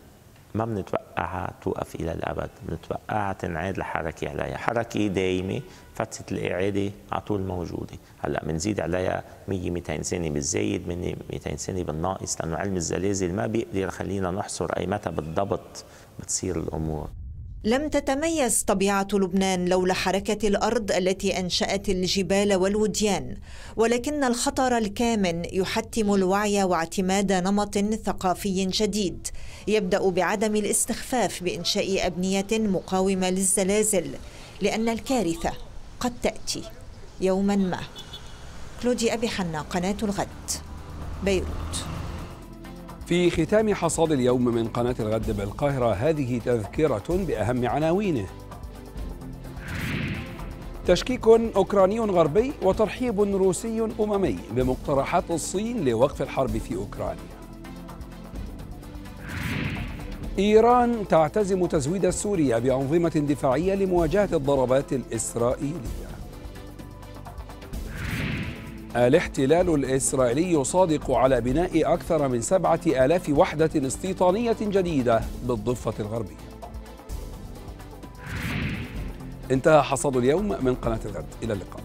Speaker 14: ما بنتوقعها توقف إلى الأبد. بنتوقعها تنعاد الحركة عليها. حركة دائمة فترة الإعادة على طول موجودة. هلأ بنزيد عليها 100 200 سنة بالزايد من 200 سنة بالناقص لأنه علم الزلازل ما بيقدر يخلينا نحصر أي متى بالضبط بتصير الأمور.
Speaker 13: لم تتميز طبيعة لبنان لولا حركة الأرض التي أنشأت الجبال والوديان ولكن الخطر الكامن يحتم الوعي واعتماد نمط ثقافي جديد يبدأ بعدم الاستخفاف بإنشاء أبنية مقاومة للزلازل لأن الكارثة قد تأتي. يوما ما. كلودي أبي حنا قناة الغد بيروت.
Speaker 1: في ختام حصاد اليوم من قناة الغد بالقاهرة هذه تذكرة بأهم عناوينه. تشكيك أوكراني غربي وترحيب روسي أممي بمقترحات الصين لوقف الحرب في أوكرانيا. إيران تعتزم تزويد سوريا بأنظمة دفاعية لمواجهة الضربات الإسرائيلية. الاحتلال الإسرائيلي يصادق على بناء أكثر من سبعة آلاف وحدة استيطانية جديدة بالضفة الغربية. انتهى حصاد اليوم من قناة الغد. إلى اللقاء.